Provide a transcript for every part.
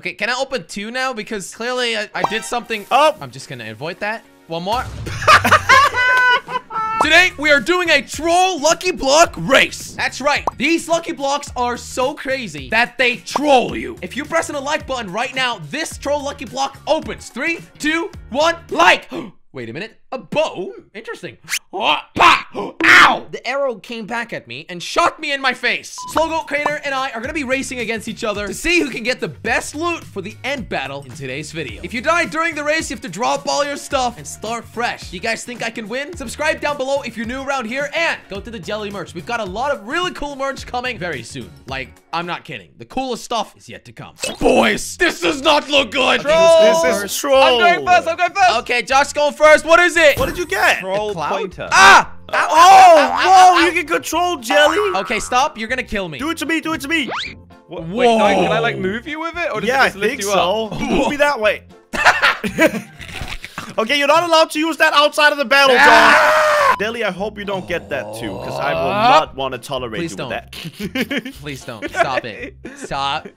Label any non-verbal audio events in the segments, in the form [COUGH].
Okay, can I open two now? Because clearly I, I did something. Oh. I'm just gonna avoid that. One more. [LAUGHS] Today, we are doing a troll lucky block race. That's right. These lucky blocks are so crazy that they troll you. If you press on the like button right now, this troll lucky block opens. Three, two, one, like. [GASPS] Wait a minute. A bow? Interesting. Oh, [GASPS] bah! Ow! The arrow came back at me and shot me in my face. Slogo, Crainer, and I are gonna be racing against each other to see who can get the best loot for the end battle in today's video. If you die during the race, you have to drop all your stuff and start fresh. You guys think I can win? Subscribe down below if you're new around here and go to the Jelly merch. We've got a lot of really cool merch coming very soon. Like, I'm not kidding. The coolest stuff is yet to come. Boys, this does not look good. This is troll. I'm going first. I'm going first. Okay, Josh going first. What is it? What did you get? Troll pointer. Ah! Oh, ow, whoa, ow. you can control Jelly. Okay, stop. You're gonna kill me. Do it to me, do it to me. What, wait, can I, can I like move you with it, or does Yeah, it I just lift think you so. [LAUGHS] up? Move me that way. [LAUGHS] okay, you're not allowed to use that outside of the battle, Ah! Josh. Deli, I hope you don't get that too, because I will Ah! not want to tolerate Please you don't. with that. Please don't. Stop it. Stop.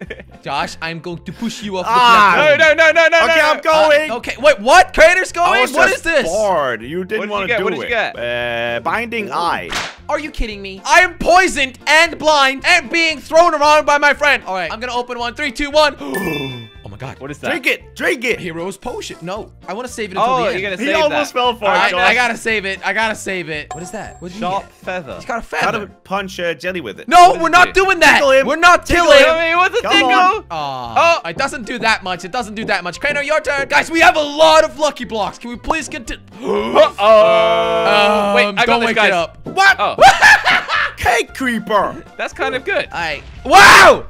Josh, I'm going to push you off the Ah. platform. No, no, no, no, no. okay, no. I'm going. Uh, okay, wait, what? Crainer's going? was What just is this? bored. You didn't want to get? do What did you it. get? Uh, binding eye. Are you kidding me? I am poisoned and blind and being thrown around by my friend. All right, I'm gonna open one. Three, two, one. Oh my god. What is that? Drink it. Drink it. Hero's potion. No, I want to save it until Oh, the end. you're gonna He save almost that. fell for it, right, Josh. I gotta save it. I gotta save it. What is that? What did Sharp he get? feather. He's got a feather. Gotta feather. punch uh, Jelly with it. No, What we're not do? doing that. Tickle him. We're not Tickle killing. him. I what's a Come dingo? on. Aw, Oh. it doesn't do that much. It doesn't do that much. Crainer, your turn. Guys, we have a lot of lucky blocks. Can we please continue? [GASPS] Oh. Wait, I got don't this, wake guys. it up. What? Oh, [LAUGHS] [LAUGHS] Cake creeper. that's kind of good. All right. Wow!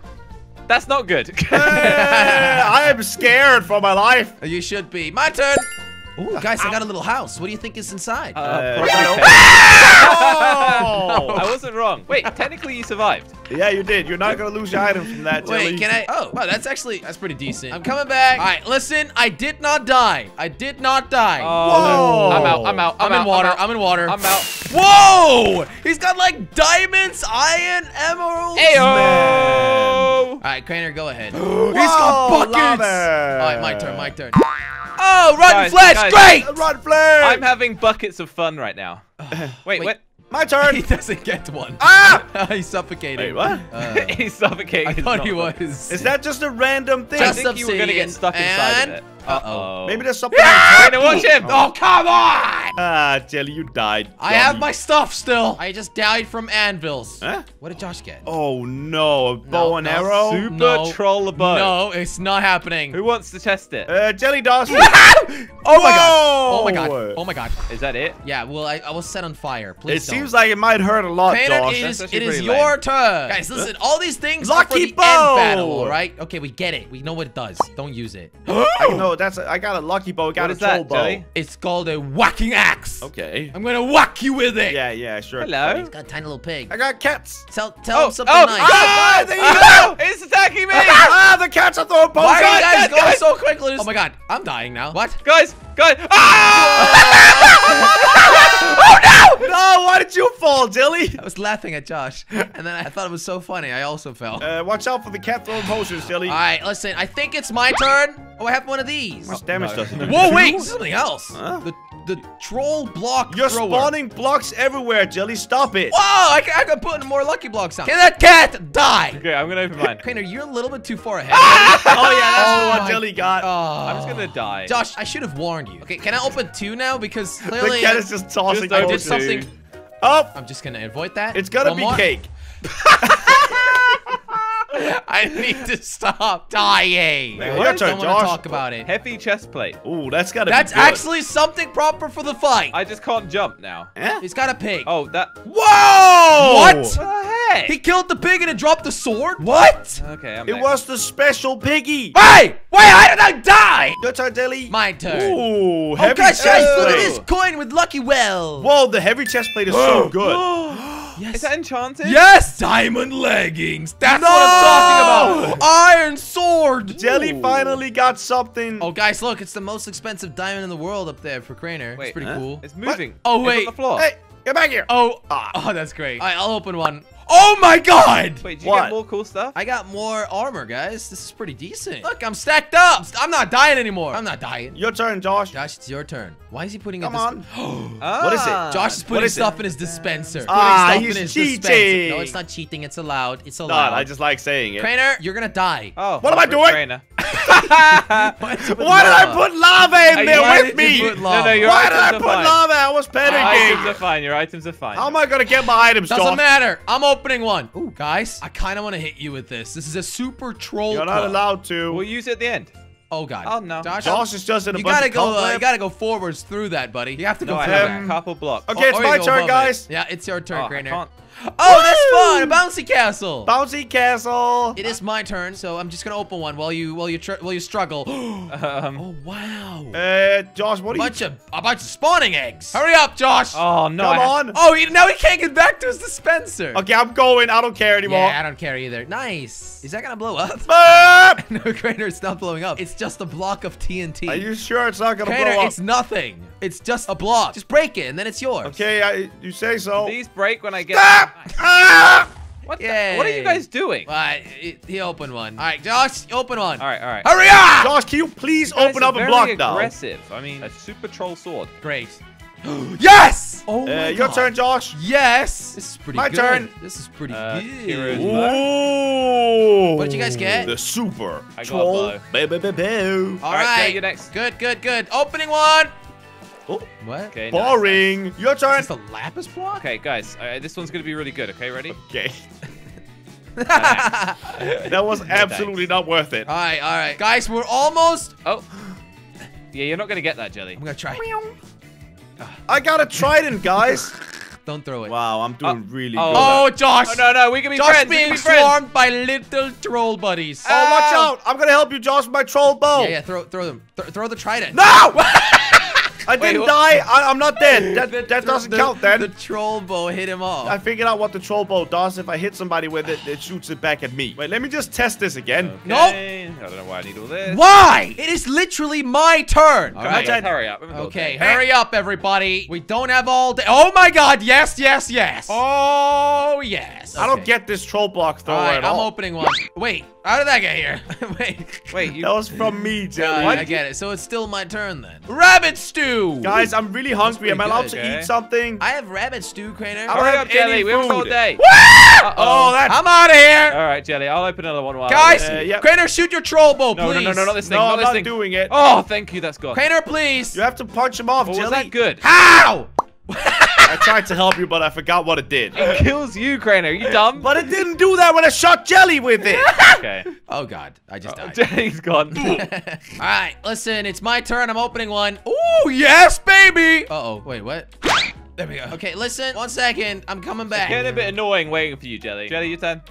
That's not good. Uh, I am scared for my life. You should be. My turn. Ooh, guys, I got a little house. What do you think is inside? Uh, Uh, probably [LAUGHS] no. Oh! I wasn't wrong. Wait, technically you survived. yeah, you did. You're not gonna lose your item from that, Jelly. Wait, can I? Oh, wow, that's actually that's pretty decent. I'm coming back. All right, listen, I did not die. I did not die. Oh, Whoa. no. I'm out. I'm out. I'm, I'm, out. in water. I'm I'm, in water. I'm out. Whoa! He's got like diamonds, iron, emeralds. Ayo! All right, Crainer, go ahead. [GASPS] He's got buckets. lava. All right, my turn. My turn. Oh, rotten Guys, flesh, guys. great. Run, flame. I'm having buckets of fun right now. [SIGHS] [LAUGHS] Wait, Wait. what? My turn. [LAUGHS] He doesn't get one. ah! [LAUGHS] He's suffocating. Wait, what? Uh, He's suffocating. I thought he fun. was. Is that just a random thing? I Just think you were gonna obsidian get stuck inside and- of it. Uh-oh. Maybe there's something. Rainer, watch him! Oh, come on! [LAUGHS] Ah, Jelly, you died. I have my stuff still. I just died from anvils. Huh? What did Josh get? Oh no, a bow No, and no. arrow. Super No. troll a bow. No, it's not happening. Who wants to test it? Uh, Jelly does. [LAUGHS] Oh my god. Oh my god. Oh my god. Is that it? Yeah, well, I, I was set on fire. Please It don't. seems like it might hurt a lot, Painter, Josh. it That's is, actually it is your lame. turn. Guys, listen, all these things are for Lucky the bow. end battle, all right? Okay, we get it. We know what it does. Don't use it. [GASPS] I [GASPS] know that's. A, I got a lucky bow. I got What a is troll that, bow. Jelly? It's called a whacking axe. Okay. I'm gonna whack you with it. Yeah, yeah, sure. Hello? He's got a tiny little pig. I got cats. Tell, tell Oh, him something oh, nice. Ah, there you Oh, it's [LAUGHS] attacking me! ah, the cats are throwing bows. Why are you guys going so quickly? Oh my god, I'm dying now. What? guys, guys! Ah! [LAUGHS] No, why did you fall, Jelly? I was laughing at Josh, and then I thought it was so funny. I also fell. Uh, watch out for the cat throwing potions, Jelly. All right, listen. I think it's my turn. Oh, I have one of these. How much damage no. does it [LAUGHS] do? Whoa, wait, something else. Huh? The the troll block You're thrower. spawning blocks everywhere, Jelly. Stop it. Whoa! I can, I can put more lucky blocks on. Can that cat die? Okay, I'm gonna open mine. Crainer, you're a little bit too far ahead. [LAUGHS] Oh yeah, that's [LAUGHS] Oh the my- one Jelly got. Oh. I'm just gonna die. Josh, I should have warned you. Okay, can I open two now? Because clearly... the clearly cat is just tossing Just I did potions. something. Oh, I'm just gonna avoid that. it's gonna One be more. cake. [LAUGHS] I need to stop dying. Wait, I don't want to talk about it. Heavy chest plate. Ooh, that's gotta That's be good. actually something proper for the fight. I just can't jump now. Eh? He's got a pig. Oh, that. Whoa! What? What the heck? He killed the pig and it dropped the sword? What? Okay, I'm It next. was the special piggy. Hey! Wait, how did I die? Your turn, Jelly. My turn. Ooh, oh, heavy guys, chest guys, look at plate. this coin with Lucky Well. Whoa, the heavy chest plate is so good. [GASPS] [GASPS] [GASPS] Yes. Is that enchanted? Yes, diamond leggings. That's No! what I'm talking about. Iron sword. Jelly finally got something. Oh, guys, look, it's the most expensive diamond in the world up there for Crainer. Wait, it's pretty huh? cool. It's moving. Oh, It's wait. on the floor. Hey, get back here. Oh, Ah. oh, that's great. All right, I'll open one. Oh my god! Wait, did you What? get more cool stuff? I got more armor, guys. This is pretty decent. Look, I'm stacked up. I'm not dying anymore. I'm not dying. Your turn, Josh. Josh, it's your turn. Why is he putting Come a on. Ah. [GASPS] What is it? Josh is putting is it? stuff in his dispenser. Putting Ah, stuff he's in his cheating. dispenser. No, it's not cheating. It's allowed. It's No, allowed. I just like saying it. Crainer, you're gonna die. Oh, What am I doing? Trainer. [LAUGHS] Why did you put Why did I put lava in there why with me? put No, no, lava? your Why did I items put are fine. lava? I was Your items are fine. Your items are fine. How am I gonna get my items, Doesn't Josh? matter. I'm opening one. Ooh, guys, I kind of want to hit you with this. This is a super troll. You're not cup. allowed to. We'll use it at the end. Oh god. Oh, no. Josh, Josh is just in a you bunch gotta of go. Uh, you gotta go forwards through that, buddy. You have to go No, I forward. have Um, a couple blocks. Okay, it's my turn, guys. it. Yeah, it's your turn, Oh, Crainer. Can't. Oh, that's fun. A bouncy castle. Bouncy castle. It is my turn, so I'm just gonna open one while you while you while you struggle. [GASPS] Um, oh wow. Uh, Josh, what a are you? bunch of a bunch of spawning eggs. Hurry up, Josh. oh, no. Come I on. Oh, he, now he can't get back to his dispenser. Okay, I'm going. I don't care anymore. Yeah, I don't care either. Nice. Is that gonna blow up? [LAUGHS] No, Crainer, it's not blowing up. It's just a block of TNT. Are you sure it's not gonna blow Crainer, up? it's nothing. It's just a block. Just break it, and then it's yours. Okay, I, you say so. These break when I get. Ah! [LAUGHS] What, the, what are you guys doing? All right, he, he opened one. All right, Josh, open one. All right, all right. Hurry up! Josh, can you please You open up a very block now? aggressive. I mean, a super troll sword. Great. [GASPS] yes! Oh Uh, my your God. turn, Josh. Yes. This is pretty My good. turn. This is pretty Uh, good. heroes. Ooh. What did you guys get? The super I got a troll. bow. Baby, baby, baby. All All right, right. Jay, you're next. Good, good, good. Opening one. Oh, What? Okay. nice, boring. Your Is turn. this the lapis block? Okay, guys, uh, this one's gonna be really good. Okay, ready? Okay. [LAUGHS] That was absolutely not worth it. All right, all right, Guys, we're almost. Oh. Yeah, you're not gonna get that, Jelly. I'm gonna try. I got a trident, guys. [LAUGHS] Don't throw it. wow, I'm doing really oh. good. Oh, Josh. Oh no, no, we can be Josh friends. we being can be friends. swarmed by little troll buddies. Oh, watch out! I'm gonna help you, Josh, with my troll bow. yeah, yeah. Throw, throw them. Th throw the trident. No! [LAUGHS] I didn't who- die. I, I'm not dead. [LAUGHS] That, The that doesn't the- count then. The troll bow hit him off. I figured out what the troll bow does. If I hit somebody with it, it shoots it back at me. Wait, let me just test this again. Okay. I don't know why I need all this. Why? It is literally my turn. All Come right. hurry up. We haven't got all Okay, hurry up, everybody. We don't have all day. Oh my God! Yes, yes, yes. Oh yes. I don't get this troll block thrower All right, at I'm all. opening one. Wait, how did that get here? [LAUGHS] Wait. Wait, you. That was from me, Yeah, Jelly. I get it. So it's still my turn then. Rabbit stew. Guys, I'm really hungry. Am I allowed to okay. eat something? I have rabbit stew, Crainer. I don't Hurry have up, Jelly. any We haven't got all day. Oh, Uh-oh. that. I'm out of here. All right, Jelly. I'll open another one while. Guys, Uh, yep. Crainer, shoot your troll bow, No, please. no, no, no, not this thing. no, not I'm this not thing. doing it. Oh, thank you. That's gone. Crainer, please. You have to punch him off, Oh, Jelly. was that good? How? [LAUGHS] I tried to help you, but I forgot what it did. It kills you, Crainer. Are you dumb? But it didn't do that when I shot Jelly with it. [LAUGHS] okay. Oh God, I just oh, died. Jelly's gone. [LAUGHS] All right, listen, it's my turn. I'm opening one. Ooh, yes, baby. Uh-oh, wait, what? There we go. Okay, listen, one second. I'm coming back. Getting a bit annoying waiting for you, Jelly. Jelly, your turn.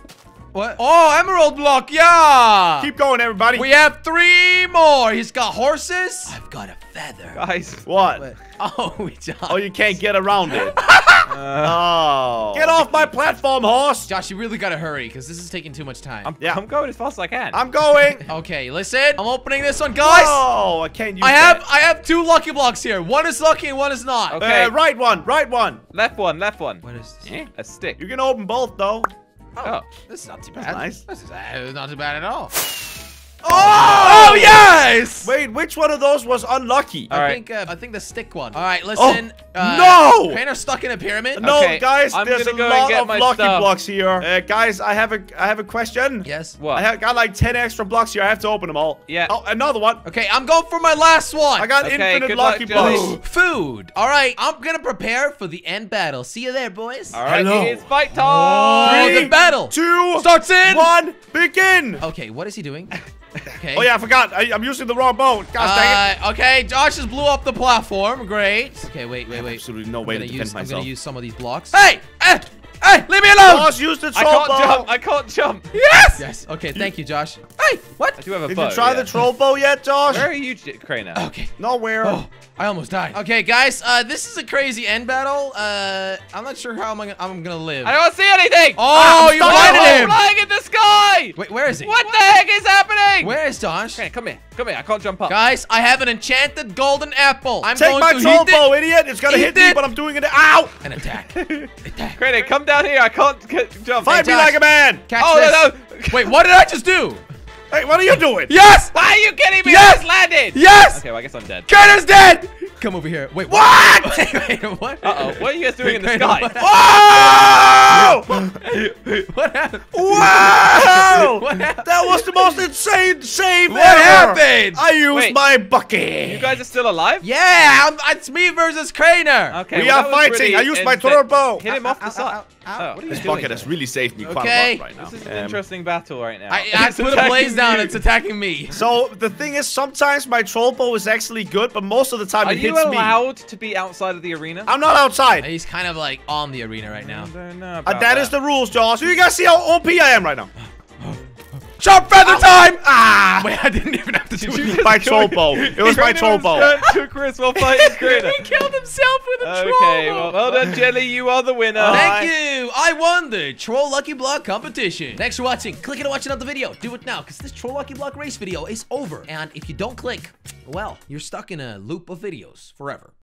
What? Oh, emerald block, yeah. Keep going, everybody. we have three more. He's got horses. I've got a feather. Guys. [LAUGHS] what? What? [LAUGHS] Oh, we Josh. Oh, you can't get around it. Uh, [LAUGHS] oh. Get off my platform, horse. Josh, you really gotta hurry because this is taking too much time. I'm, Yeah. I'm going as fast as I can. I'm going. okay, listen. I'm opening this one, guys. Oh, I can't use I have that. I have two lucky blocks here. One is lucky and one is not. Okay. Uh, right one, right one. Left one, left one. What is this? Eh, A stick. You can open both, though. Oh. This is not too bad. nice. This is uh, not too bad at all. Oh! Oh yes! Wait, which one of those was unlucky? All I right. think uh, I think the stick one. All right, listen. Uh, no! Painter's stuck in a pyramid. No, Okay, guys, I'm there's a go lot of my lucky stuff. blocks here. Uh, guys, I have a I have a question. Yes. What? I have got like 10 extra blocks here. I have to open them all. Yeah. Oh, another one. Okay, I'm going for my last one. I got Okay, infinite good luck, lucky blocks. [GASPS] food. All right, I'm gonna prepare for the end battle. See you there, boys. All right, Hello. it's fight Oh, time. the battle Two, starts in. one, begin. Okay, what is he doing? [LAUGHS] Okay. Oh yeah, I forgot. I, I'm using the wrong bow. Gosh dang it. Uh, okay, Josh just blew up the platform. Great. Okay, wait, wait, wait. Absolutely no I'm way to gonna defend use, I'm gonna use some of these blocks. Hey! Hey! Hey! Leave me alone! Josh, use the troll I can't bow. jump. I can't jump. Yes! Yes. Okay, thank you, Josh. Hey! What? I do have a Did bow. you try yeah. the troll bow yet, Josh? Where are you, J- Crainer? Okay. Nowhere. Oh, I almost died. Okay, guys, uh, this is a crazy end battle. Uh, I'm not sure how I'm gonna, I'm gonna live. I don't see anything. Oh, I'm you stuck. blinded I'm him. flying in the sky. Wait, where is he? What the heck is happening? Where is Josh? Crainer, come here. Come here. I can't jump up. Guys, I have an enchanted golden apple. I'm Take going my to troll heat bow, it idiot. It's gonna Eat hit me, but I'm doing it. Ow! and attack. [LAUGHS] attack. Crainer, come down here. I can't c- jump. Fight me like a man. Catch Oh, this. no, no. Wait, what did I just do? Hey, what are you doing? Yes! Why are you kidding me? Yes! I just landed. Yes! Okay, well, I guess I'm dead. Carter's dead! Come over here. Wait, what? [LAUGHS] wait, wait, what? Uh-oh. What are you guys doing in the Wait, sky? what Wow! [LAUGHS] What happened? wow! [LAUGHS] What happened? That was the most insane save What ever. happened? I used Wait. my bucket. You guys are still alive? Yeah, I'm, it's me versus Crainer. Okay. We well, are fighting. I used my insane. turbo. Hit him off the Ow, ow, side. ow, ow. Oh, What are you he's This bucket has really saved me quite a lot right now. This is an Um, interesting battle right now. I, I put a blaze down. you. It's attacking me. So the thing is, sometimes my troll bow is actually good, but most of the time Are it you hits me. allowed to be outside of the arena? I'm not outside. He's kind of like on the arena right now. I don't know Uh, about that is the rules, Josh. You guys see how OP I am right now? [GASPS] Sharp feather time! Ah! Wait, I didn't even have to do it. just my troll bow. It was my Kratos troll bow. turned to Chris while fighting Kratos. [LAUGHS] he killed himself with a troll. Okay, well, well done, [LAUGHS] Jelly. You are the winner. Thank you! I won the Troll Lucky Block competition. Thanks for watching. Click it to watch another video. Do it now, because this Troll Lucky Block race video is over. And if you don't click, well, you're stuck in a loop of videos forever.